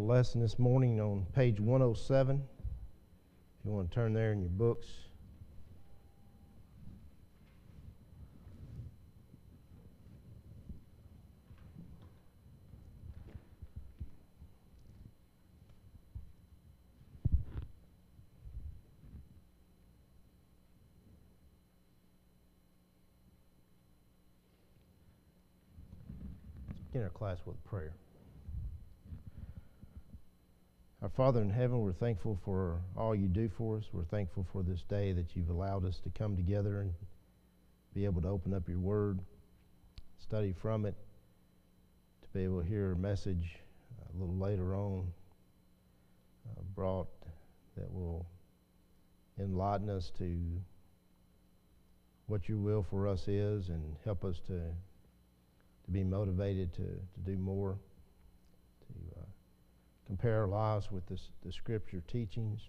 lesson this morning on page 107. If you want to turn there in your books. Let's begin our class with prayer. Our Father in heaven, we're thankful for all you do for us. We're thankful for this day that you've allowed us to come together and be able to open up your word, study from it, to be able to hear a message a little later on uh, brought that will enlighten us to what your will for us is and help us to, to be motivated to, to do more compare our lives with this, the scripture teachings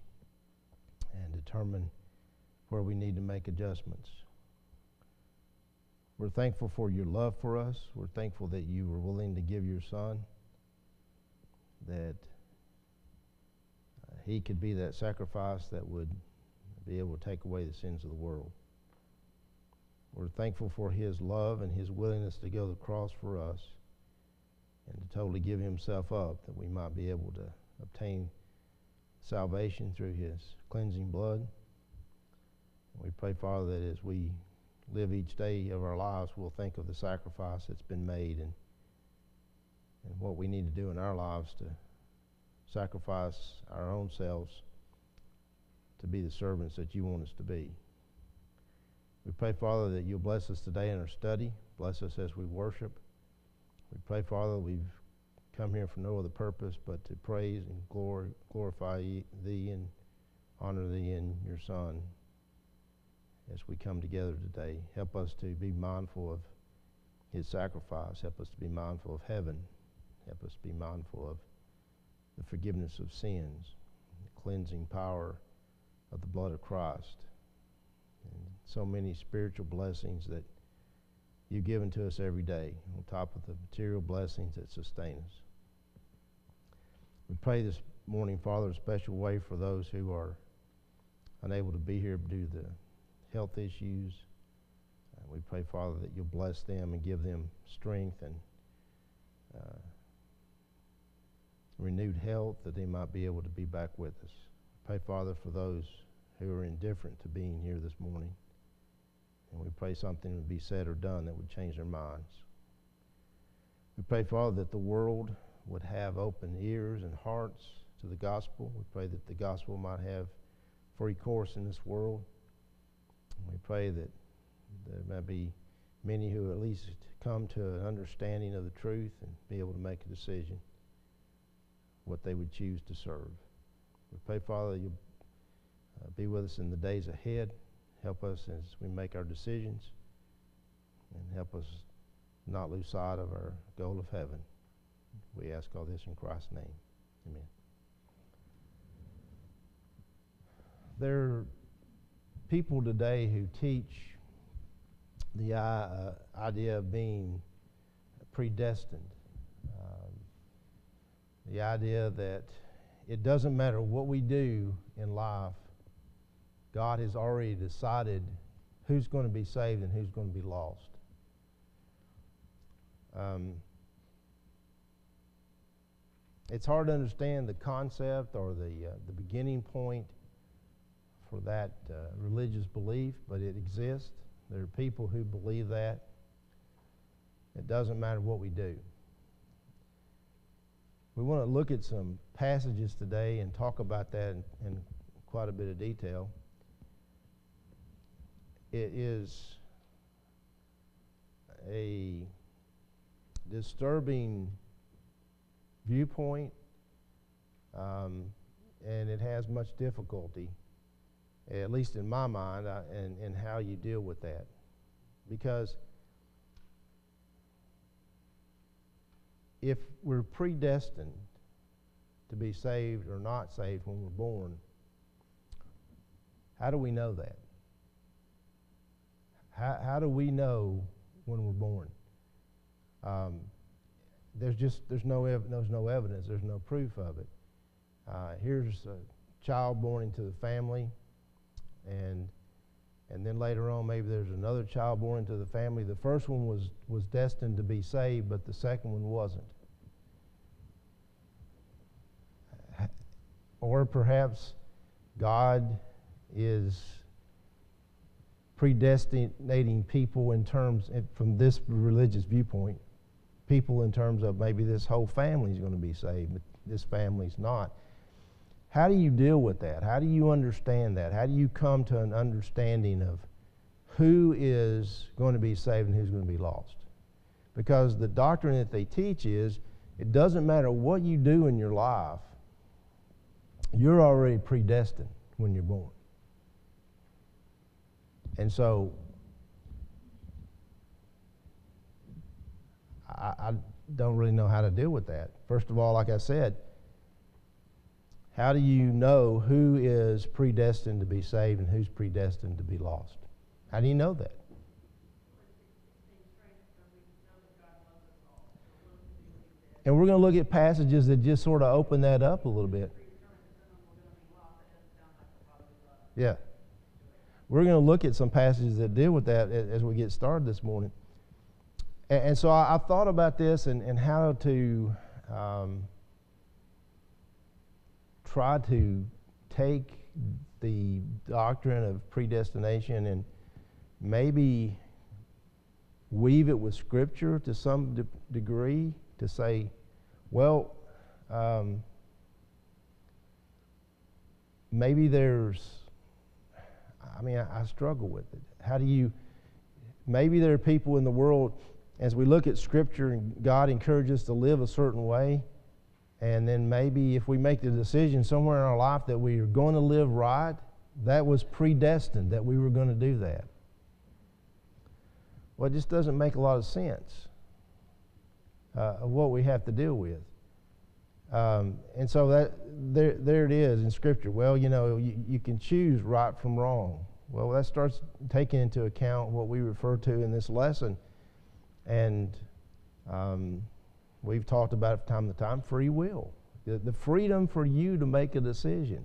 and determine where we need to make adjustments. We're thankful for your love for us. We're thankful that you were willing to give your son, that uh, he could be that sacrifice that would be able to take away the sins of the world. We're thankful for his love and his willingness to go to the cross for us and to totally give himself up that we might be able to obtain salvation through his cleansing blood. We pray, Father, that as we live each day of our lives, we'll think of the sacrifice that's been made and, and what we need to do in our lives to sacrifice our own selves to be the servants that you want us to be. We pray, Father, that you'll bless us today in our study. Bless us as we worship. We pray, Father, we've come here for no other purpose but to praise and glory, glorify Thee and honor Thee and Your Son as we come together today. Help us to be mindful of His sacrifice. Help us to be mindful of heaven. Help us to be mindful of the forgiveness of sins, the cleansing power of the blood of Christ, and so many spiritual blessings that you've given to us every day, on top of the material blessings that sustain us. We pray this morning, Father, a special way for those who are unable to be here due to health issues. Uh, we pray, Father, that you'll bless them and give them strength and uh, renewed health that they might be able to be back with us. Pray, Father, for those who are indifferent to being here this morning. And we pray something would be said or done that would change their minds. We pray, Father, that the world would have open ears and hearts to the gospel. We pray that the gospel might have free course in this world. We pray that there might be many who at least come to an understanding of the truth and be able to make a decision what they would choose to serve. We pray, Father, you'll uh, be with us in the days ahead. Help us as we make our decisions and help us not lose sight of our goal of heaven. We ask all this in Christ's name. Amen. There are people today who teach the uh, idea of being predestined. Um, the idea that it doesn't matter what we do in life, God has already decided who's going to be saved and who's going to be lost. Um, it's hard to understand the concept or the, uh, the beginning point for that uh, religious belief, but it exists. There are people who believe that. It doesn't matter what we do. We want to look at some passages today and talk about that in, in quite a bit of detail it is a disturbing viewpoint, um, and it has much difficulty, at least in my mind, uh, in, in how you deal with that. Because if we're predestined to be saved or not saved when we're born, how do we know that? How, how do we know when we're born? Um, there's just there's no ev- there's no evidence. There's no proof of it. Uh, here's a child born into the family, and and then later on maybe there's another child born into the family. The first one was was destined to be saved, but the second one wasn't. Or perhaps God is predestinating people in terms, from this religious viewpoint, people in terms of maybe this whole family is going to be saved, but this family's not. How do you deal with that? How do you understand that? How do you come to an understanding of who is going to be saved and who's going to be lost? Because the doctrine that they teach is it doesn't matter what you do in your life, you're already predestined when you're born. And so I, I, don't really know how to deal with that. First of all, like I said, how do you know who is predestined to be saved and who's predestined to be lost? How do you know that? And we're going to look at passages that just sort of open that up a little bit. Yeah. We're going to look at some passages that deal with that as we get started this morning. And, and so I, I, thought about this and, and how to um, try to take the doctrine of predestination and maybe weave it with Scripture to some de- degree to say, well, um, maybe there's I mean, I, I struggle with it. How do you, maybe there are people in the world, as we look at Scripture and God encourages us to live a certain way, and then maybe if we make the decision somewhere in our life that we are going to live right, that was predestined that we were going to do that. Well, it just doesn't make a lot of sense uh, of what we have to deal with. Um, and so that there, there it is in Scripture. Well, you know, you, you can choose right from wrong. Well, that starts taking into account what we refer to in this lesson. And um, we've talked about it from time to time free will, the, the freedom for you to make a decision.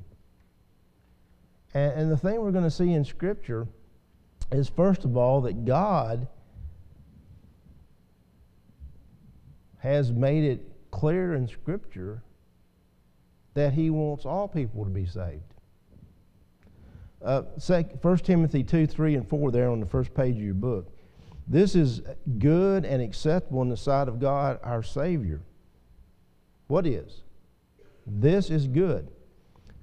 And, and the thing we're going to see in Scripture is, first of all, that God has made it clear in Scripture that He wants all people to be saved. Uh, 1 Timothy 2, 3, and 4, there on the first page of your book. This is good and acceptable in the sight of God our Savior. What is? This is good,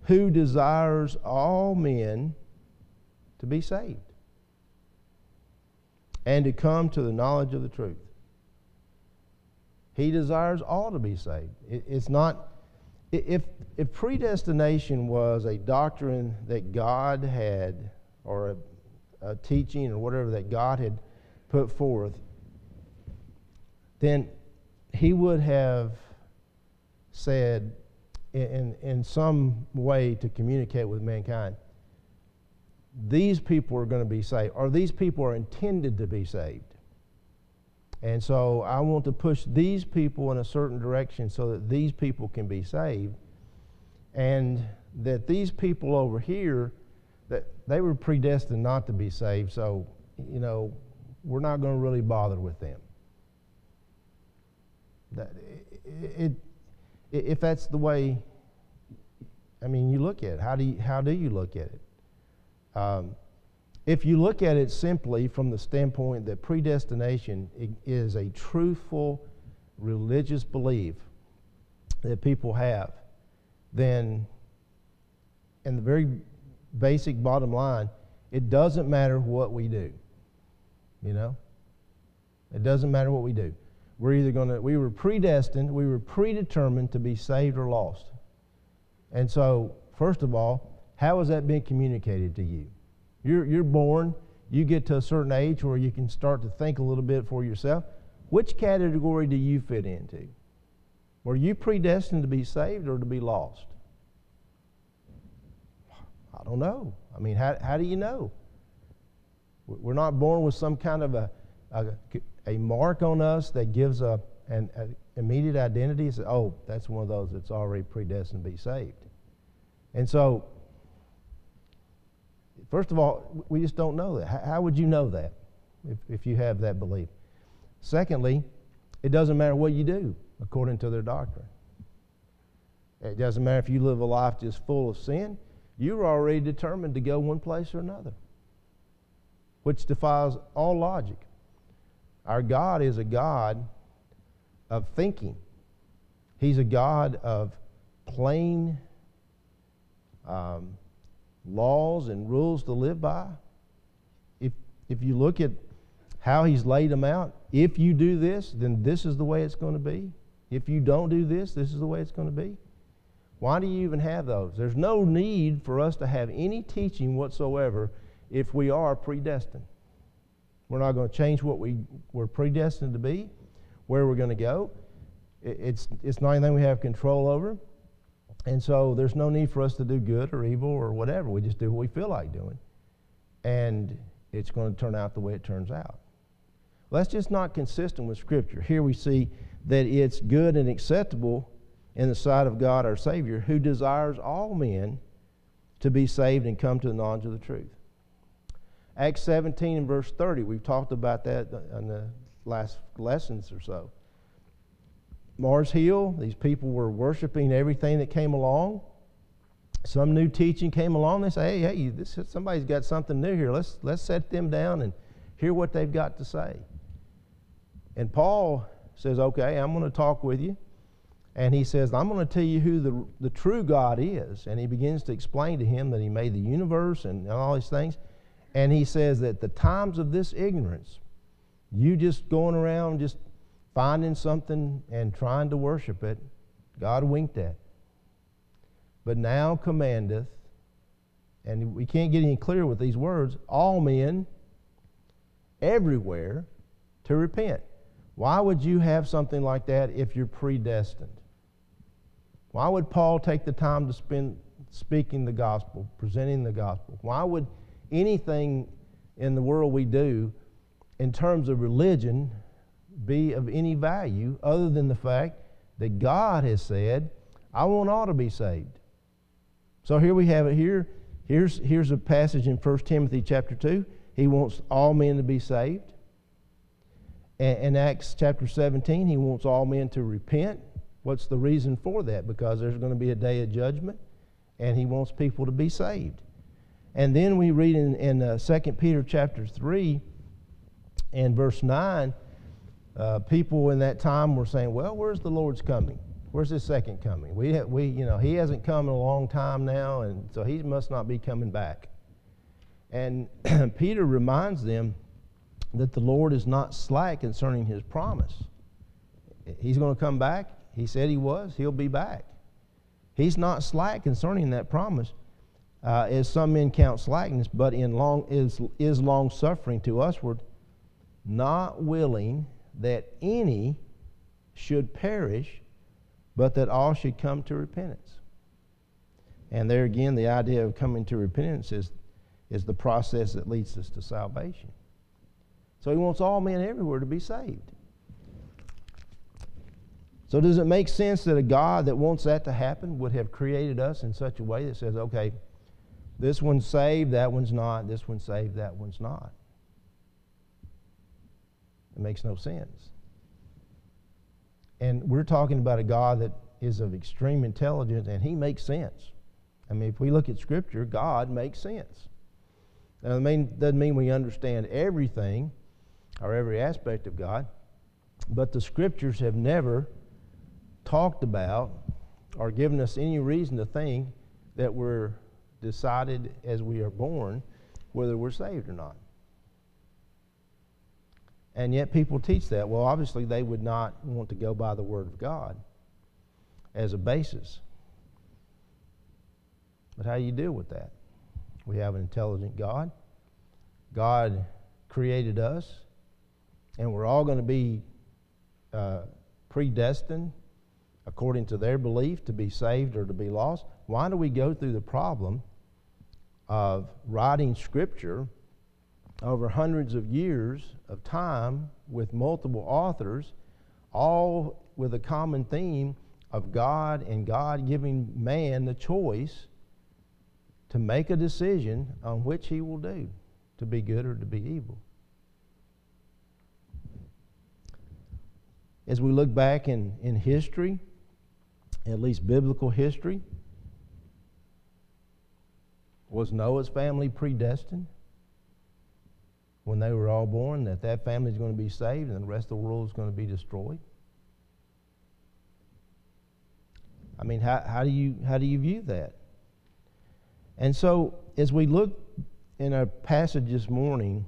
who desires all men to be saved and to come to the knowledge of the truth. He desires all to be saved. It, it's not, if, if predestination was a doctrine that God had, or a, a teaching or whatever that God had put forth, then he would have said in, in some way to communicate with mankind, these people are going to be saved, or these people are intended to be saved. And so I want to push these people in a certain direction so that these people can be saved. And that these people over here, that they were predestined not to be saved, so, you know, we're not going to really bother with them. That, it, it, if that's the way, I mean, you look at it, how do you, how do you look at it? Um, if you look at it simply from the standpoint that predestination is a truthful religious belief that people have, then, in the very basic bottom line, it doesn't matter what we do. You know? It doesn't matter what we do. We're either going to, we were predestined, we were predetermined to be saved or lost. And so, first of all, how has that been communicated to you? You're, you're born, you get to a certain age where you can start to think a little bit for yourself. Which category do you fit into? Were you predestined to be saved or to be lost? I don't know. I mean, how, how do you know? We're not born with some kind of a, a, a mark on us that gives a, an, a, immediate identity oh, that's one of those that's already predestined to be saved. And so, first of all, we just don't know that. How would you know that if, if you have that belief? Secondly, it doesn't matter what you do according to their doctrine. It doesn't matter if you live a life just full of sin, you're already determined to go one place or another, which defies all logic. Our God is a God of thinking, He's a God of plain um, laws and rules to live by. If, if you look at how He's laid them out, if you do this, then this is the way it's going to be. If you don't do this, this is the way it's going to be. Why do you even have those? There's no need for us to have any teaching whatsoever if we are predestined. We're not going to change what we were predestined to be, where we're going to go. It's, it's not anything we have control over. And so there's no need for us to do good or evil or whatever. We just do what we feel like doing. And it's going to turn out the way it turns out. That's just not consistent with Scripture. Here we see that it's good and acceptable in the sight of God our Savior, who desires all men to be saved and come to the knowledge of the truth. Acts 17 and verse 30, we've talked about that in the last lessons or so. Mars Hill, these people were worshiping everything that came along. Some new teaching came along. They say, hey, hey, this, somebody's got something new here. Let's, let's set them down and hear what they've got to say. And Paul says, okay, I'm going to talk with you. And he says, I'm going to tell you who the, the true God is. And he begins to explain to him that he made the universe and all these things. And he says that the times of this ignorance, you just going around just finding something and trying to worship it, God winked at. But now commandeth, and we can't get any clearer with these words, all men everywhere to repent. Why would you have something like that if you're predestined? Why would Paul take the time to spend speaking the gospel, presenting the gospel? Why would anything in the world we do in terms of religion be of any value other than the fact that God has said, I want all to be saved. So here we have it here. Here's, here's a passage in 1 Timothy chapter 2. He wants all men to be saved. In Acts chapter 17, he wants all men to repent. What's the reason for that? Because there's going to be a day of judgment, and he wants people to be saved. And then we read in, in uh, 2 Peter chapter 3 and verse 9, uh, people in that time were saying, well, where's the Lord's coming? Where's his second coming? We, ha- we, you know, he hasn't come in a long time now, and so he must not be coming back. And Peter reminds them that the Lord is not slack concerning his promise. He's going to come back. He said he was. He'll be back. He's not slack concerning that promise, uh, as some men count slackness, but in long is is long suffering to usward, not willing that any should perish, but that all should come to repentance. And there again, the idea of coming to repentance is, is the process that leads us to salvation. So he wants all men everywhere to be saved. So, does it make sense that a God that wants that to happen would have created us in such a way that says, okay, this one's saved, that one's not, this one's saved, that one's not? It makes no sense. And we're talking about a God that is of extreme intelligence and he makes sense. I mean, if we look at Scripture, God makes sense. Now, it mean, doesn't mean we understand everything, or every aspect of God, but the scriptures have never talked about or given us any reason to think that we're decided as we are born whether we're saved or not. And yet people teach that. Well, obviously, they would not want to go by the Word of God as a basis. But how do you deal with that? We have an intelligent God. God created us and we're all going to be uh, predestined according to their belief to be saved or to be lost, why do we go through the problem of writing Scripture over hundreds of years of time with multiple authors, all with a common theme of God and God giving man the choice to make a decision on which he will do, to be good or to be evil. As we look back in, in history, at least biblical history, was Noah's family predestined? When they were all born that that family is going to be saved and the rest of the world is going to be destroyed? I mean, how, how, do you, how do you view that? And so, as we look in our passage this morning,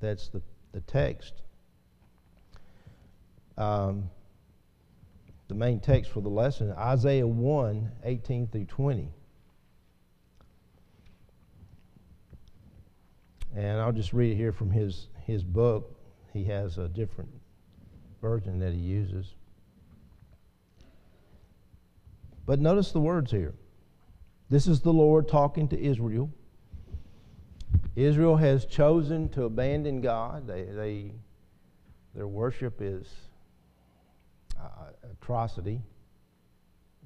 that's the, the text, um, the main text for the lesson, Isaiah 1 18 through 20. And I'll just read it here from his, his book. He has a different version that he uses. But notice the words here. This is the Lord talking to Israel. Israel has chosen to abandon God. They, they, their worship is uh, atrocity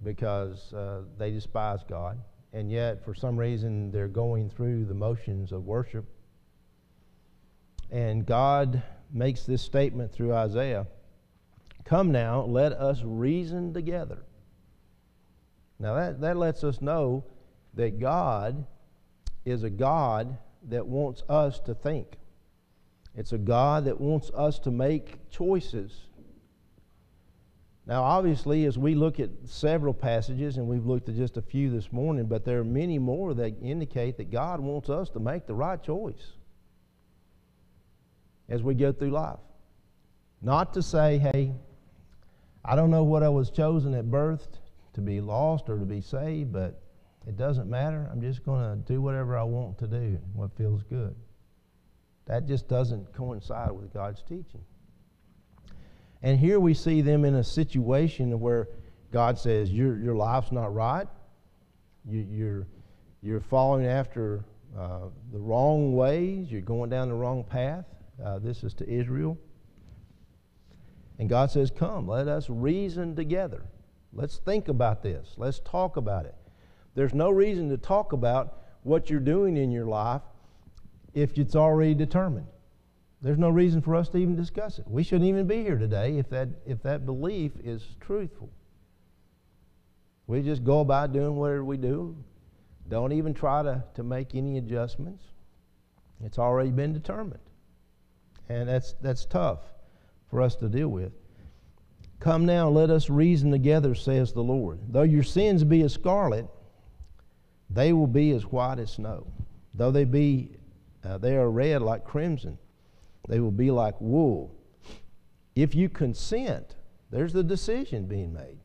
because uh, they despise God. And yet, for some reason, they're going through the motions of worship and God makes this statement through Isaiah Come now, let us reason together. Now, that, that lets us know that God is a God that wants us to think. It's a God that wants us to make choices. Now, obviously, as we look at several passages, and we've looked at just a few this morning, but there are many more that indicate that God wants us to make the right choice as we go through life. Not to say, hey, I don't know what I was chosen at birth to be lost or to be saved, but it doesn't matter. I'm just going to do whatever I want to do, what feels good. That just doesn't coincide with God's teaching. And here we see them in a situation where God says, Your, your life's not right. You, you're, you're following after uh, the wrong ways. You're going down the wrong path. Uh, this is to Israel. And God says, Come, let us reason together. Let's think about this. Let's talk about it. There's no reason to talk about what you're doing in your life if it's already determined. There's no reason for us to even discuss it. We shouldn't even be here today if that, if that belief is truthful. We just go about doing whatever we do. Don't even try to, to make any adjustments. It's already been determined. And that's, that's tough for us to deal with. Come now, let us reason together, says the Lord. Though your sins be as scarlet, they will be as white as snow. Though they be, uh, they are red like crimson, they will be like wool. If you consent, there's the decision being made.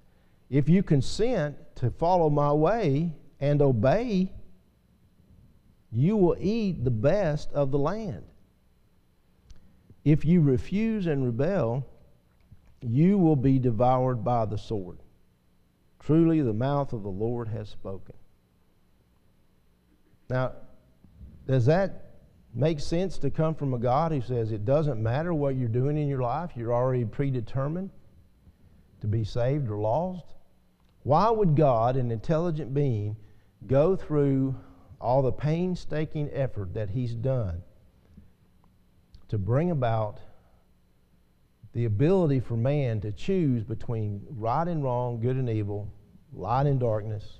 If you consent to follow my way and obey, you will eat the best of the land. If you refuse and rebel, you will be devoured by the sword. Truly, the mouth of the Lord has spoken. Now, does that make sense to come from a God who says it doesn't matter what you're doing in your life, you're already predetermined to be saved or lost? Why would God, an intelligent being, go through all the painstaking effort that He's done to bring about the ability for man to choose between right and wrong, good and evil, light and darkness,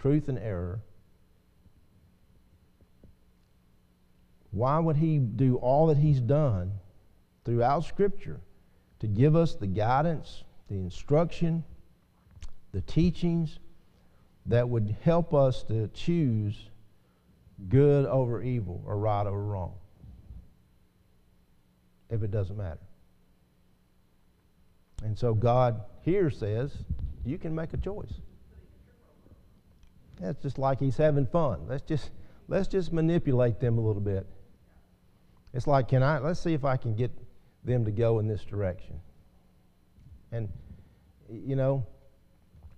truth and error. Why would he do all that he's done throughout Scripture to give us the guidance, the instruction, the teachings that would help us to choose good over evil or right over wrong? If it doesn't matter. And so God here says, you can make a choice. That's just like he's having fun. Let's just let's just manipulate them a little bit. It's like, can I let's see if I can get them to go in this direction. And you know,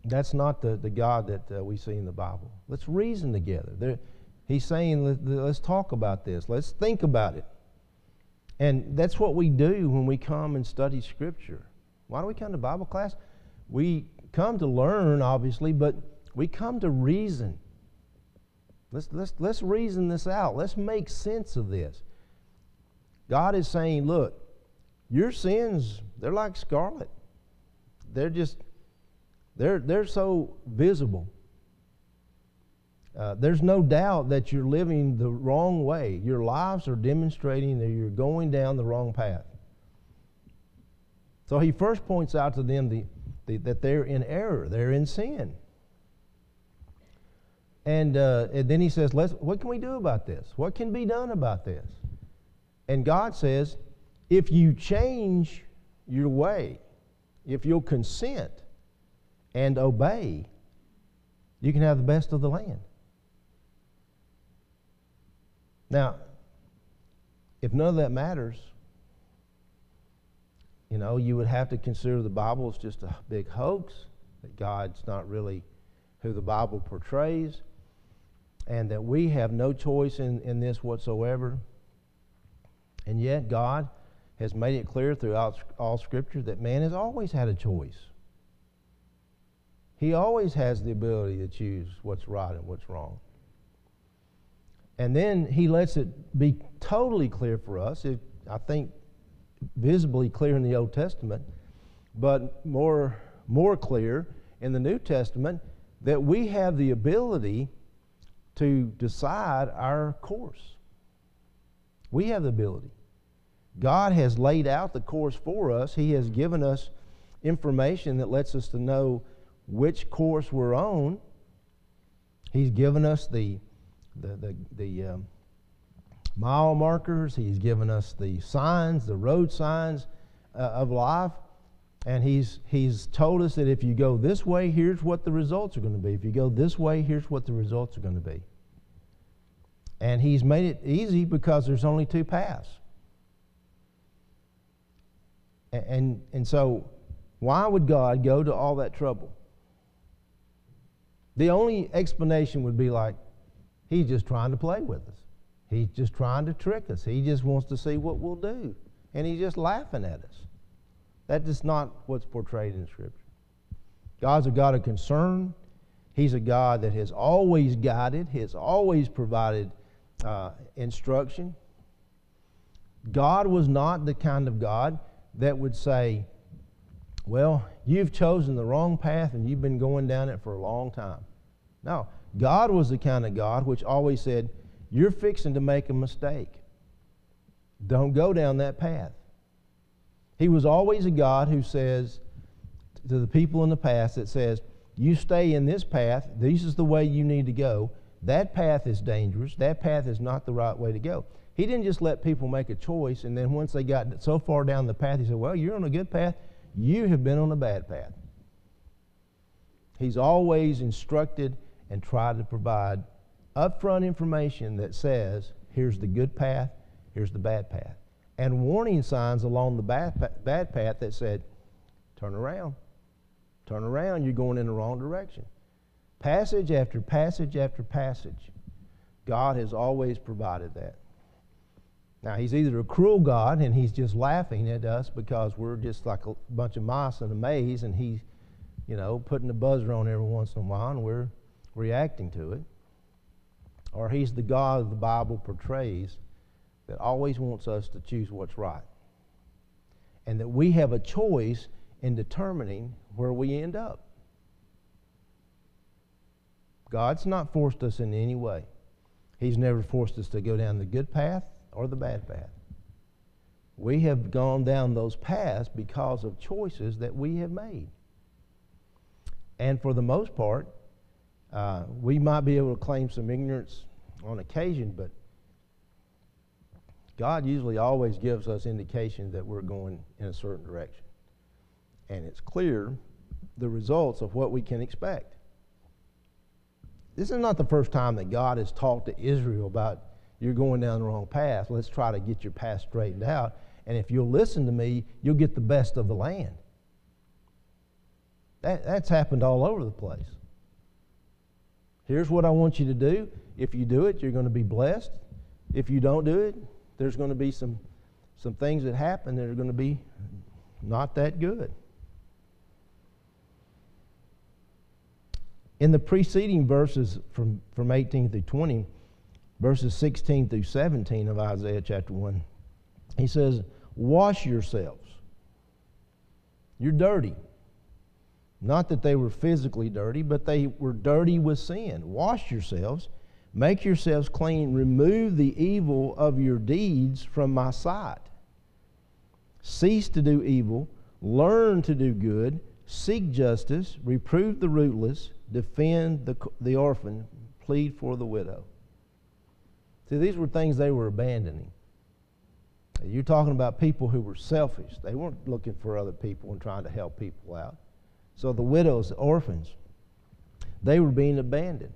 that's not the, the God that uh, we see in the Bible. Let's reason together. There, he's saying, let, let's talk about this. Let's think about it. And that's what we do when we come and study Scripture. Why do we come to Bible class? We come to learn, obviously, but we come to reason. Let's, let's, let's reason this out. Let's make sense of this. God is saying, look, your sins, they're like scarlet. They're just, they're, they're so visible. Uh, there's no doubt that you're living the wrong way. Your lives are demonstrating that you're going down the wrong path. So he first points out to them the, the, that they're in error, they're in sin. And, uh, and then he says, Let's, What can we do about this? What can be done about this? And God says, If you change your way, if you'll consent and obey, you can have the best of the land. Now, if none of that matters, you know, you would have to consider the Bible as just a big hoax, that God's not really who the Bible portrays, and that we have no choice in, in this whatsoever. And yet, God has made it clear throughout all Scripture that man has always had a choice. He always has the ability to choose what's right and what's wrong. And then he lets it be totally clear for us. It, I think visibly clear in the Old Testament, but more, more clear in the New Testament that we have the ability to decide our course. We have the ability. God has laid out the course for us. He has given us information that lets us to know which course we're on. He's given us the the the, the um, mile markers. He's given us the signs, the road signs uh, of life. And he's, he's told us that if you go this way, here's what the results are going to be. If you go this way, here's what the results are going to be. And he's made it easy because there's only two paths. And, and, and so, why would God go to all that trouble? The only explanation would be like, he's just trying to play with us. He's just trying to trick us. He just wants to see what we'll do. And he's just laughing at us. That is not what's portrayed in Scripture. God's a God of concern. He's a God that has always guided, has always provided uh, instruction. God was not the kind of God that would say, Well, you've chosen the wrong path and you've been going down it for a long time. No, God was the kind of God which always said, You're fixing to make a mistake. Don't go down that path. He was always a God who says to the people in the past that says, You stay in this path, this is the way you need to go. That path is dangerous. That path is not the right way to go. He didn't just let people make a choice, and then once they got so far down the path, he said, Well, you're on a good path. You have been on a bad path. He's always instructed and try to provide upfront information that says, Here's the good path, here's the bad path. And warning signs along the bad, bad path that said, Turn around. Turn around. You're going in the wrong direction. Passage after passage after passage, God has always provided that. Now, He's either a cruel God and He's just laughing at us because we're just like a bunch of mice in a maze and He's, you know, putting the buzzer on every once in a while and we're reacting to it. Or He's the God the Bible portrays that always wants us to choose what's right. And that we have a choice in determining where we end up. God's not forced us in any way. He's never forced us to go down the good path or the bad path. We have gone down those paths because of choices that we have made. And for the most part, uh, we might be able to claim some ignorance on occasion, but God usually always gives us indications that we're going in a certain direction. And it's clear the results of what we can expect. This is not the first time that God has talked to Israel about you're going down the wrong path. Let's try to get your path straightened out. And if you'll listen to me, you'll get the best of the land. That, that's happened all over the place. Here's what I want you to do. If you do it, you're going to be blessed. If you don't do it, there's going to be some, some things that happen that are going to be not that good. In the preceding verses from, from 18 through 20, verses 16 through 17 of Isaiah chapter 1, he says, Wash yourselves. You're dirty. Not that they were physically dirty, but they were dirty with sin. Wash yourselves, make yourselves clean, remove the evil of your deeds from my sight. Cease to do evil, learn to do good, seek justice, reprove the rootless, defend the, the orphan, plead for the widow. See, these were things they were abandoning. You're talking about people who were selfish. They weren't looking for other people and trying to help people out. So the widows, the orphans, they were being abandoned.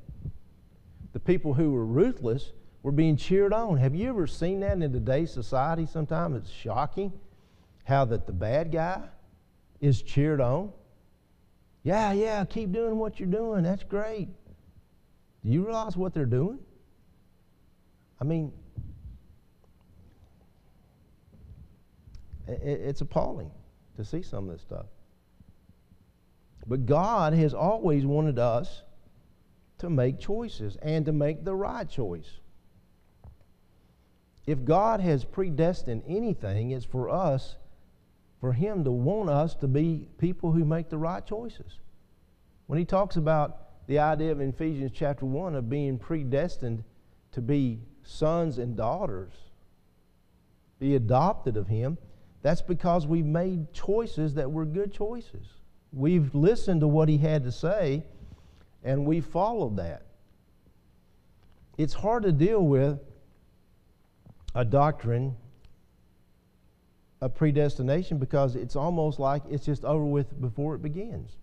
The people who were ruthless were being cheered on. Have you ever seen that in today's society sometimes? It's shocking how that the bad guy is cheered on. Yeah, yeah, keep doing what you're doing. That's great. Do you realize what they're doing? I mean, it's appalling to see some of this stuff. But God has always wanted us to make choices and to make the right choice. If God has predestined anything, it's for us, for Him to want us to be people who make the right choices. When He talks about the idea of Ephesians chapter 1 of being predestined to be sons and daughters, be adopted of Him, that's because we've made choices that were good choices. We've listened to what he had to say and we followed that. It's hard to deal with a doctrine of predestination because it's almost like it's just over with before it begins.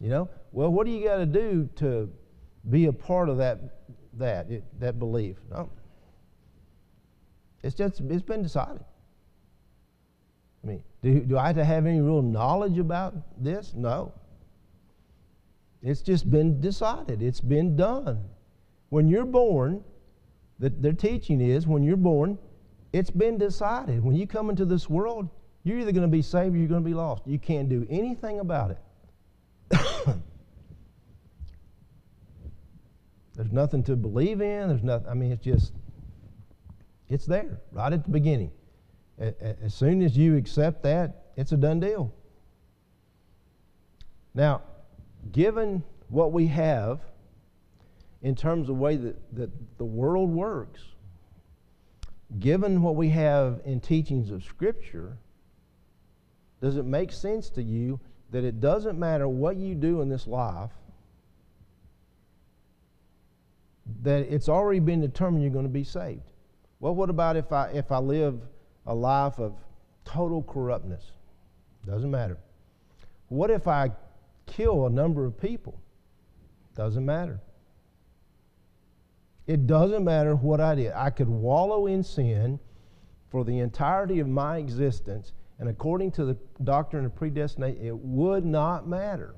You know, well, what do you got to do to be a part of that that it, that belief? No, it's just it's been decided. Do, do I have to have any real knowledge about this? No. It's just been decided, it's been done. When you're born, the, their teaching is when you're born, it's been decided. When you come into this world, you're either going to be saved or you're going to be lost. You can't do anything about it. There's nothing to believe in. There's nothing, I mean, it's just, it's there right at the beginning. As soon as you accept that, it's a done deal. Now, given what we have in terms of the way that, that the world works, given what we have in teachings of Scripture, does it make sense to you that it doesn't matter what you do in this life, that it's already been determined you're going to be saved? Well, what about if I, if I live a life of total corruptness. Doesn't matter. What if I kill a number of people? Doesn't matter. It doesn't matter what I did. I could wallow in sin for the entirety of my existence, and according to the doctrine of predestination, it would not matter.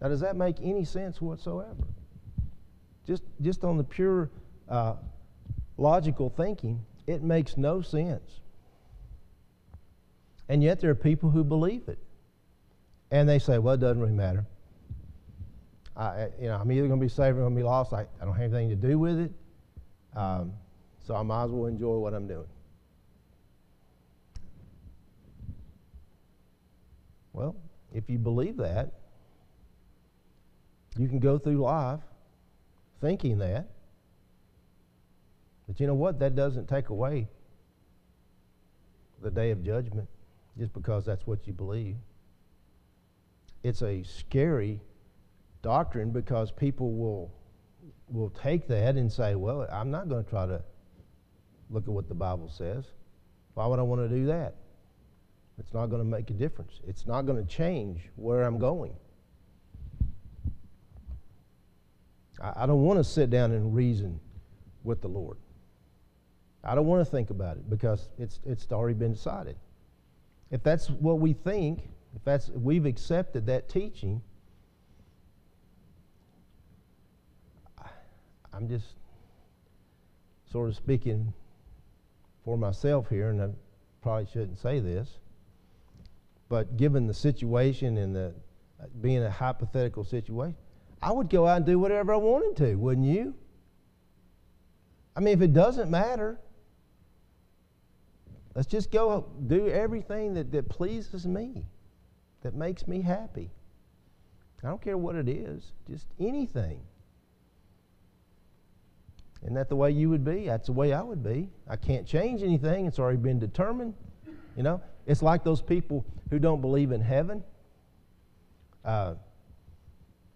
Now, does that make any sense whatsoever? Just, just on the pure uh, logical thinking, it makes no sense. And yet there are people who believe it. And they say, well, it doesn't really matter. I, you know, I'm either going to be saved or I'm going to be lost. I, I don't have anything to do with it. Um, so I might as well enjoy what I'm doing. Well, if you believe that, you can go through life thinking that, but you know what? That doesn't take away the day of judgment just because that's what you believe. It's a scary doctrine because people will will take that and say, "Well, I'm not going to try to look at what the Bible says. Why would I want to do that? It's not going to make a difference. It's not going to change where I'm going." I, I don't want to sit down and reason with the Lord. I don't want to think about it because it's, it's already been decided. If that's what we think, if that's we've accepted that teaching, I'm just sort of speaking for myself here, and I probably shouldn't say this, but given the situation and the uh, being a hypothetical situation, I would go out and do whatever I wanted to, wouldn't you? I mean, if it doesn't matter, let's just go do everything that, that pleases me, that makes me happy. I don't care what it is, just anything. Isn't that the way you would be? That's the way I would be. I can't change anything, it's already been determined. You know, it's like those people who don't believe in heaven. Uh,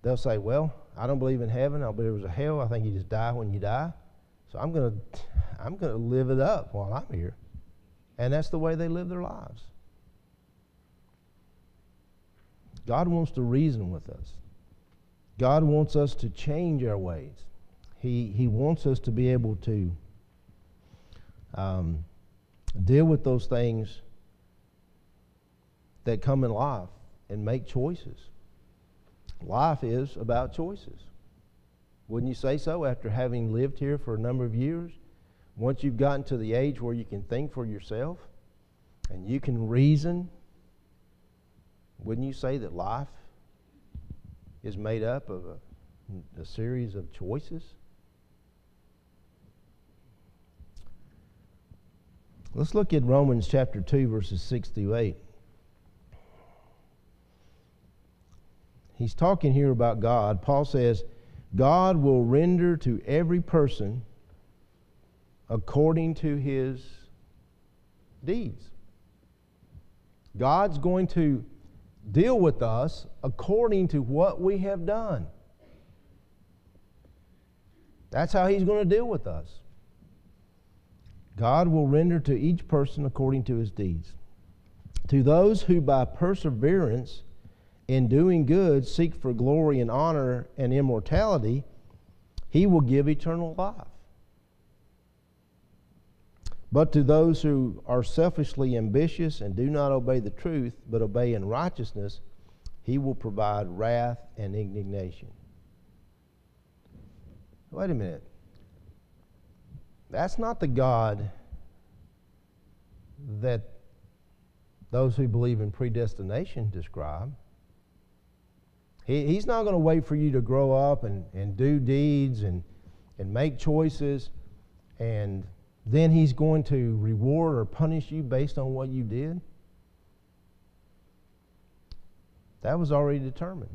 they'll say, Well, I don't believe in heaven. I believe there's a hell. I think you just die when you die. So I'm to I'm going to live it up while I'm here. And that's the way they live their lives. God wants to reason with us. God wants us to change our ways. He, he wants us to be able to um, deal with those things that come in life and make choices. Life is about choices. Wouldn't you say so after having lived here for a number of years? Once you've gotten to the age where you can think for yourself and you can reason, wouldn't you say that life is made up of a, a series of choices? Let's look at Romans chapter 2, verses 6 through 8. He's talking here about God. Paul says, God will render to every person according to his deeds. God's going to deal with us according to what we have done. That's how he's going to deal with us. God will render to each person according to his deeds. To those who by perseverance in doing good seek for glory and honor and immortality, he will give eternal life. But to those who are selfishly ambitious and do not obey the truth, but obey in righteousness, he will provide wrath and indignation. Wait a minute. That's not the God that those who believe in predestination describe. He, he's not going to wait for you to grow up and, and do deeds and, and make choices, and then he's going to reward or punish you based on what you did. That was already determined.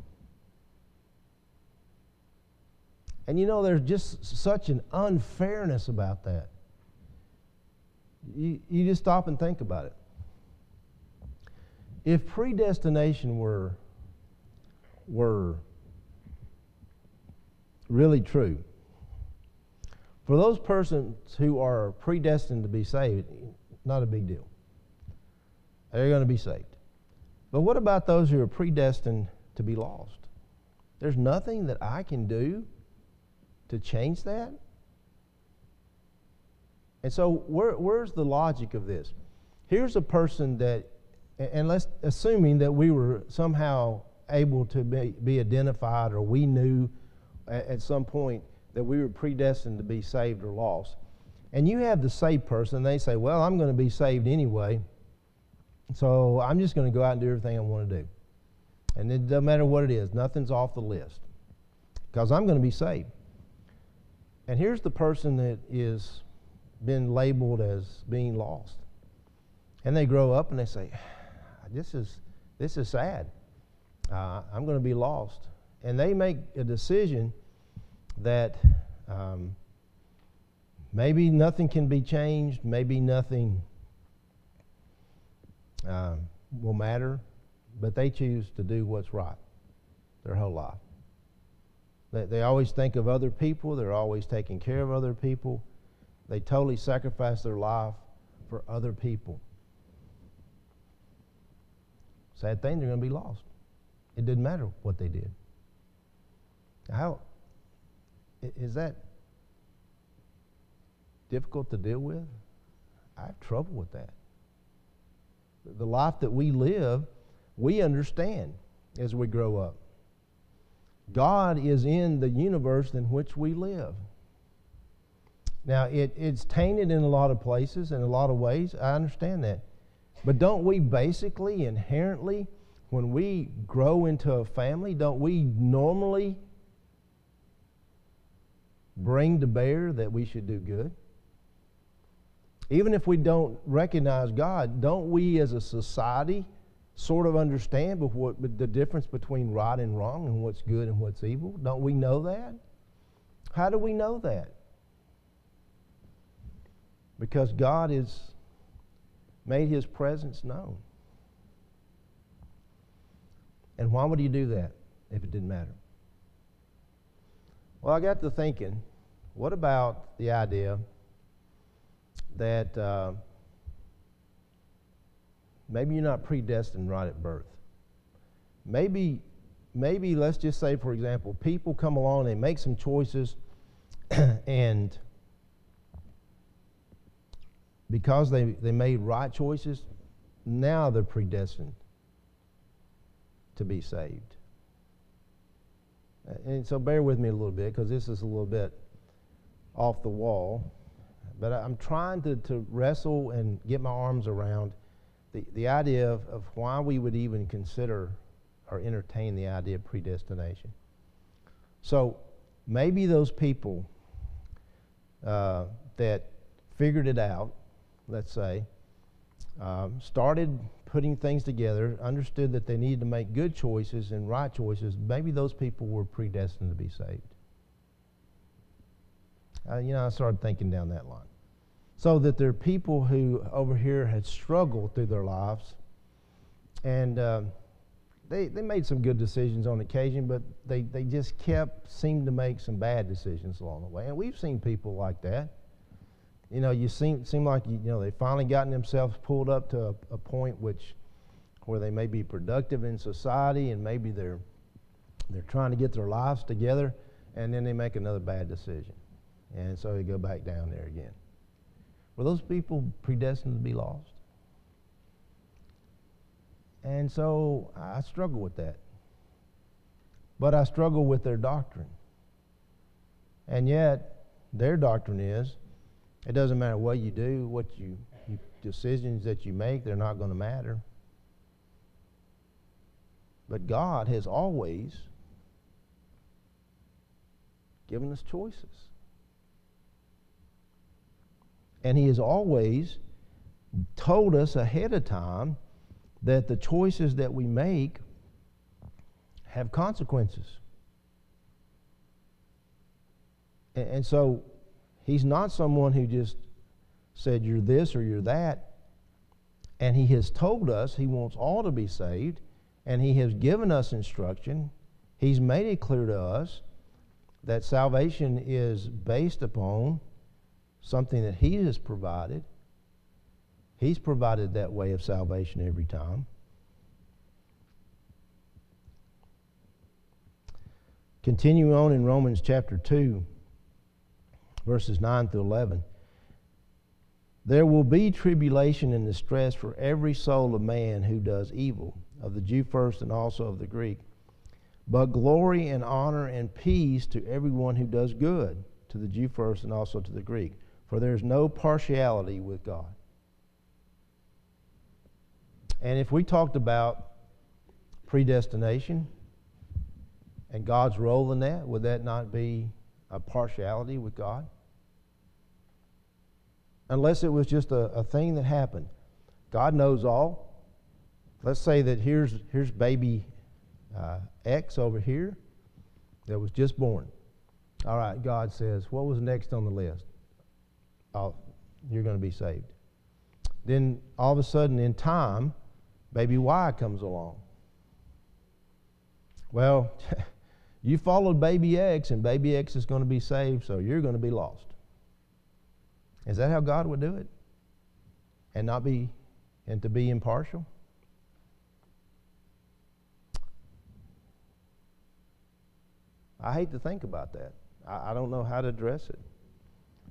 And you know, there's just such an unfairness about that. You, you just stop and think about it. If predestination were were really true. For those persons who are predestined to be saved, not a big deal. They're going to be saved. But what about those who are predestined to be lost? There's nothing that I can do to change that. And so, where, where's the logic of this? Here's a person that, and let's assuming that we were somehow able to be, be identified or we knew at, at some point that we were predestined to be saved or lost. And you have the saved person, they say, Well, I'm going to be saved anyway, so I'm just going to go out and do everything I want to do. And it doesn't matter what it is, nothing's off the list because I'm going to be saved. And here's the person that is been labeled as being lost. And they grow up and they say, This is, this is sad uh, I'm going to be lost. And they make a decision that um, maybe nothing can be changed, maybe nothing uh, will matter, but they choose to do what's right their whole life. They, they always think of other people, they're always taking care of other people. They totally sacrifice their life for other people. Sad thing, they're going to be lost. It didn't matter what they did. How is that difficult to deal with? I have trouble with that. The life that we live, we understand as we grow up. God is in the universe in which we live. Now, it, it's tainted in a lot of places, in a lot of ways. I understand that. But don't we basically, inherently, when we grow into a family, don't we normally bring to bear that we should do good? Even if we don't recognize God, don't we as a society sort of understand what, the difference between right and wrong and what's good and what's evil? Don't we know that? How do we know that? Because God has made his presence known. And why would he do that if it didn't matter? Well, I got to thinking, what about the idea that uh, maybe you're not predestined right at birth? Maybe, maybe let's just say, for example, people come along, they make some choices, and because they, they made right choices, now they're predestined to be saved. And so bear with me a little bit because this is a little bit off the wall. But I'm trying to, to wrestle and get my arms around the, the idea of, of why we would even consider or entertain the idea of predestination. So maybe those people uh, that figured it out, let's say, um, started putting things together, understood that they needed to make good choices and right choices, maybe those people were predestined to be saved. Uh, you know, I started thinking down that line. So that there are people who over here had struggled through their lives, and uh, they, they made some good decisions on occasion, but they, they just kept, seemed to make some bad decisions along the way. And we've seen people like that you know, you seem seem like you, know they've finally gotten themselves pulled up to a, a point which where they may be productive in society and maybe they're they're trying to get their lives together and then they make another bad decision. And so they go back down there again. Were those people predestined to be lost? And so I struggle with that. But I struggle with their doctrine. And yet, their doctrine is it doesn't matter what you do, what you, you decisions that you make, they're not going to matter. But God has always given us choices. And He has always told us ahead of time that the choices that we make have consequences. And, and so He's not someone who just said, You're this or you're that. And He has told us He wants all to be saved, and He has given us instruction. He's made it clear to us that salvation is based upon something that He has provided. He's provided that way of salvation every time. Continue on in Romans chapter 2 verses 9 through 11. There will be tribulation and distress for every soul of man who does evil, of the Jew first and also of the Greek. But glory and honor and peace to everyone who does good, to the Jew first and also to the Greek. For there is no partiality with God. And if we talked about predestination and God's role in that, would that not be a partiality with God? Unless it was just a, a thing that happened. God knows all. Let's say that here's, here's baby uh, X over here that was just born. All right, God says, what was next on the list? Oh, you're going to be saved. Then all of a sudden, in time, baby Y comes along. Well, you followed baby X, and baby X is going to be saved, so you're going to be lost. Is that how God would do it? And not be, and to be impartial? I hate to think about that. I, I, don't know how to address it.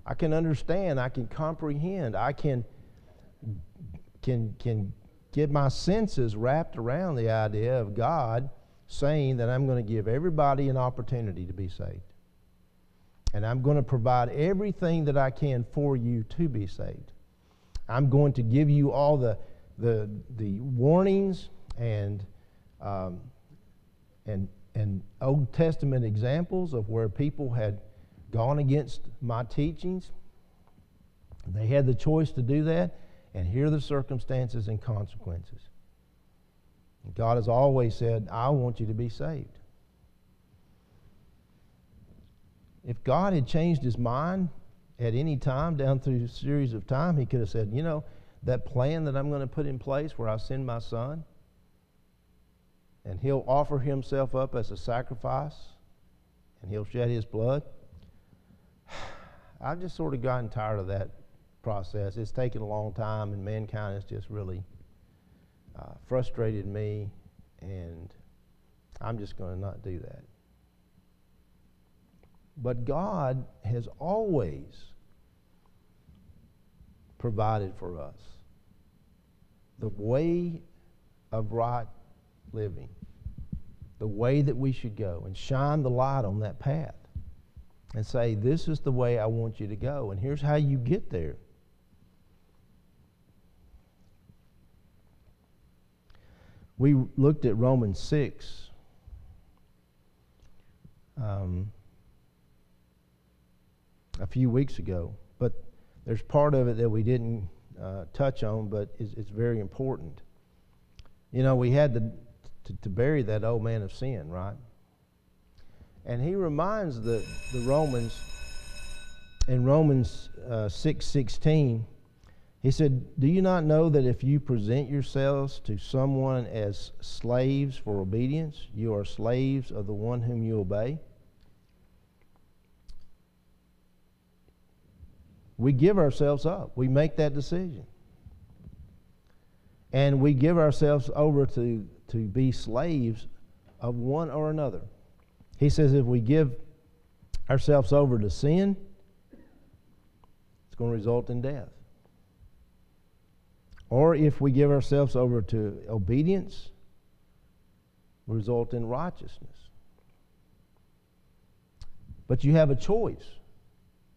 I can understand, I can comprehend, I can, can, can get my senses wrapped around the idea of God saying that I'm going to give everybody an opportunity to be saved and I'm going to provide everything that I can for you to be saved. I'm going to give you all the, the, the warnings and um, and, and Old Testament examples of where people had gone against my teachings. They had the choice to do that, and here are the circumstances and consequences. God has always said, I want you to be saved. If God had changed his mind at any time down through a series of time, he could have said, you know, that plan that I'm going to put in place where I send my son, and he'll offer himself up as a sacrifice, and he'll shed his blood. I've just sort of gotten tired of that process. It's taken a long time, and mankind has just really uh, frustrated me, and I'm just going to not do that. But God has always provided for us the way of right living, the way that we should go, and shine the light on that path and say, This is the way I want you to go, and here's how you get there. We looked at Romans 6. Um, a few weeks ago, but there's part of it that we didn't uh, touch on, but it's, it's, very important. You know, we had to, to, to, bury that old man of sin, right? And he reminds the, the Romans in Romans uh, 6 16, he said, Do you not know that if you present yourselves to someone as slaves for obedience, you are slaves of the one whom you obey? We give ourselves up. We make that decision. And we give ourselves over to, to be slaves of one or another. He says if we give ourselves over to sin, it's going to result in death. Or if we give ourselves over to obedience, result in righteousness. But you have a choice.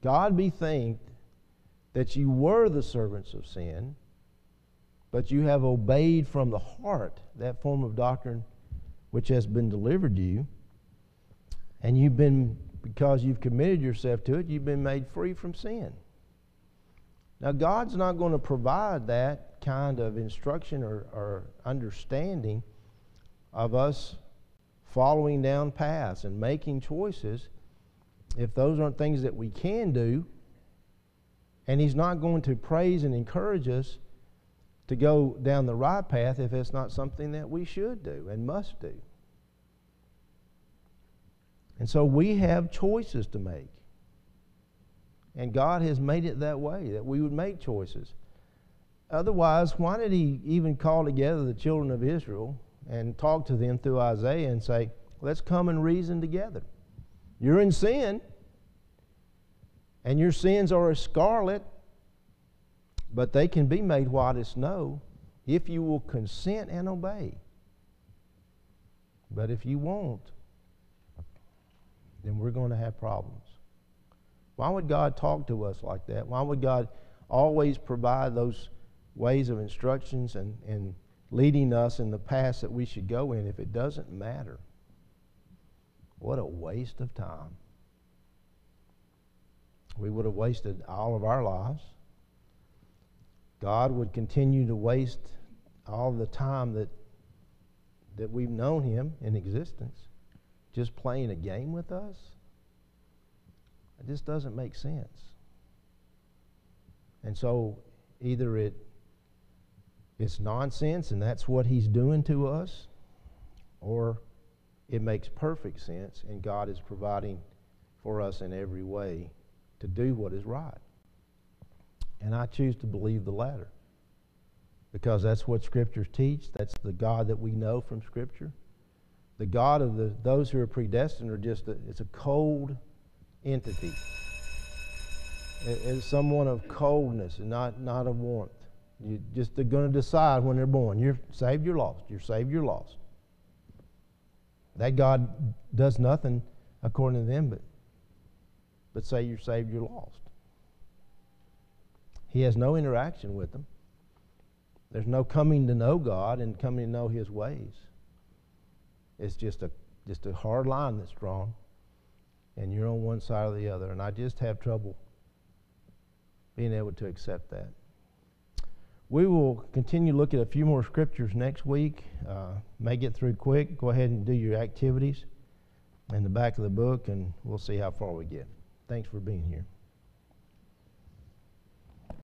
God be thanked that you were the servants of sin, but you have obeyed from the heart that form of doctrine which has been delivered to you. And you've been, because you've committed yourself to it, you've been made free from sin. Now, God's not going to provide that kind of instruction or, or understanding of us following down paths and making choices if those aren't things that we can do. And He's not going to praise and encourage us to go down the right path if it's not something that we should do and must do. And so we have choices to make. And God has made it that way, that we would make choices. Otherwise, why did he even call together the children of Israel and talk to them through Isaiah and say, let's come and reason together? You're in sin, and your sins are as scarlet, but they can be made white as snow if you will consent and obey. But if you won't, then we're going to have problems. Why would God talk to us like that? Why would God always provide those ways of instructions and, and leading us in the path that we should go in if it doesn't matter. What a waste of time. We would have wasted all of our lives. God would continue to waste all the time that, that we've known Him in existence just playing a game with us. It just doesn't make sense. And so either it it's nonsense and that's what he's doing to us, or it makes perfect sense and God is providing for us in every way to do what is right. And I choose to believe the latter because that's what scriptures teach. That's the God that we know from scripture. The God of the, those who are predestined are just a, it's a cold entity. It's someone of coldness and not, not of warmth. You just they're going to decide when they're born. You're saved, you're lost. You're saved, you're lost. That God does nothing according to them but, but say you're saved, you're lost. He has no interaction with them. There's no coming to know God and coming to know His ways. It's just a just a hard line that's drawn, and you're on one side or the other, and I just have trouble being able to accept that. We will continue to look at a few more scriptures next week. Uh, may get through quick. Go ahead and do your activities in the back of the book, and we'll see how far we get. Thanks for being here.